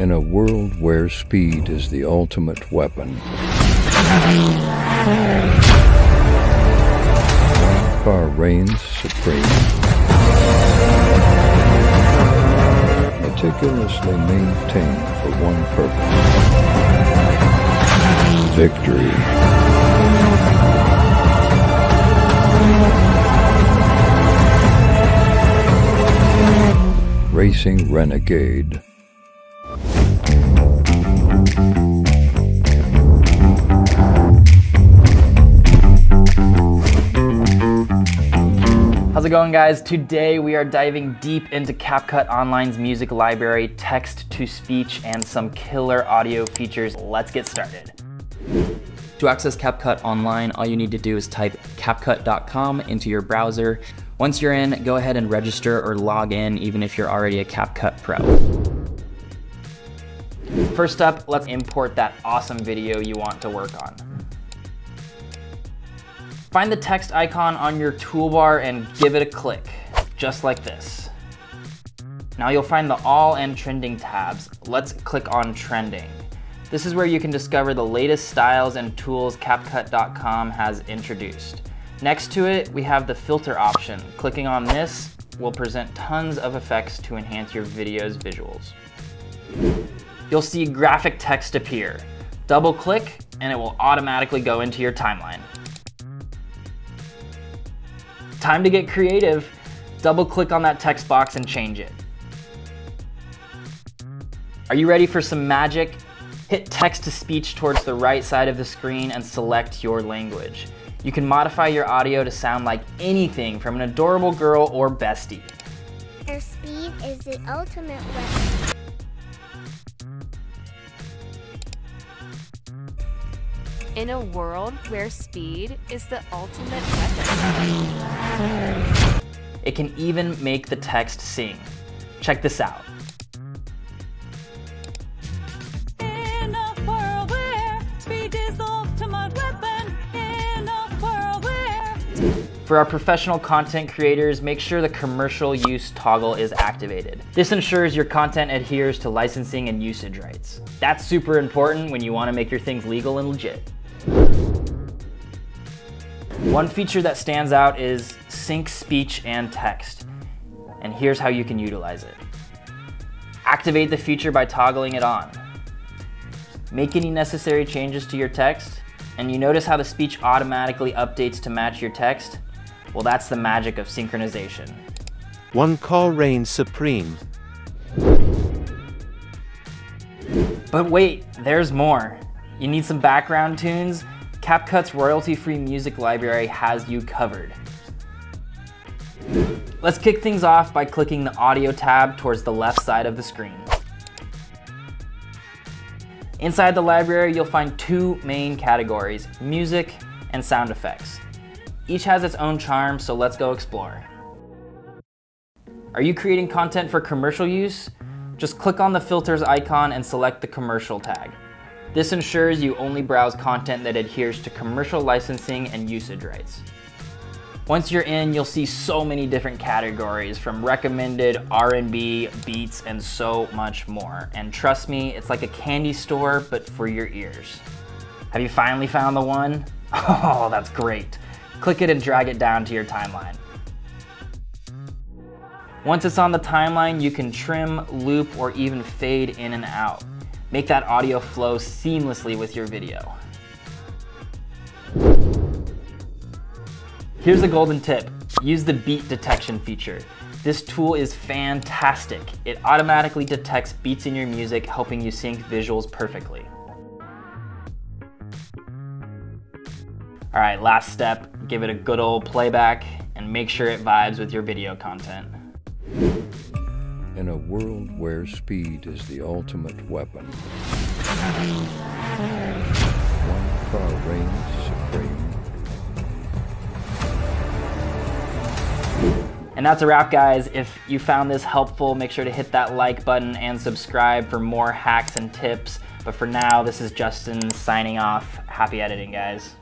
In a world where speed is the ultimate weapon, car reigns supreme. Meticulously maintained for one purpose victory. Racing Renegade. How's it going guys? Today we are diving deep into CapCut Online's music library, text-to-speech, and some killer audio features. Let's get started. To access CapCut Online, all you need to do is type capcut.com into your browser. Once you're in, go ahead and register or log in even if you're already a CapCut Pro. First up, let's import that awesome video you want to work on. Find the text icon on your toolbar and give it a click, just like this. Now you'll find the all and trending tabs. Let's click on trending. This is where you can discover the latest styles and tools CapCut.com has introduced. Next to it, we have the filter option. Clicking on this will present tons of effects to enhance your video's visuals. You'll see graphic text appear. Double click and it will automatically go into your timeline. Time to get creative. Double click on that text box and change it. Are you ready for some magic? Hit text to speech towards the right side of the screen and select your language. You can modify your audio to sound like anything from an adorable girl or bestie. Their speed is the ultimate weapon. In a world where speed is the ultimate weapon. It can even make the text sing. Check this out. In a world where speed is the ultimate weapon. In a world where For our professional content creators, make sure the commercial use toggle is activated. This ensures your content adheres to licensing and usage rights. That's super important when you want to make your things legal and legit. One feature that stands out is sync speech and text. And here's how you can utilize it. Activate the feature by toggling it on. Make any necessary changes to your text, and you notice how the speech automatically updates to match your text? Well, that's the magic of synchronization. One call reigns supreme. But wait, there's more. You need some background tunes? CapCut's royalty-free music library has you covered. Let's kick things off by clicking the audio tab towards the left side of the screen. Inside the library, you'll find two main categories, music and sound effects. Each has its own charm, so let's go explore. Are you creating content for commercial use? Just click on the filters icon and select the commercial tag. This ensures you only browse content that adheres to commercial licensing and usage rights. Once you're in, you'll see so many different categories from recommended, R&B, beats, and so much more. And trust me, it's like a candy store, but for your ears. Have you finally found the one? Oh, that's great. Click it and drag it down to your timeline. Once it's on the timeline, you can trim, loop, or even fade in and out. Make that audio flow seamlessly with your video. Here's a golden tip. Use the beat detection feature. This tool is fantastic. It automatically detects beats in your music, helping you sync visuals perfectly. All right, last step, give it a good old playback and make sure it vibes with your video content. In a world where speed is the ultimate weapon, one car reigns supreme. And that's a wrap, guys. If you found this helpful, make sure to hit that like button and subscribe for more hacks and tips. But for now, this is Justin signing off. Happy editing, guys.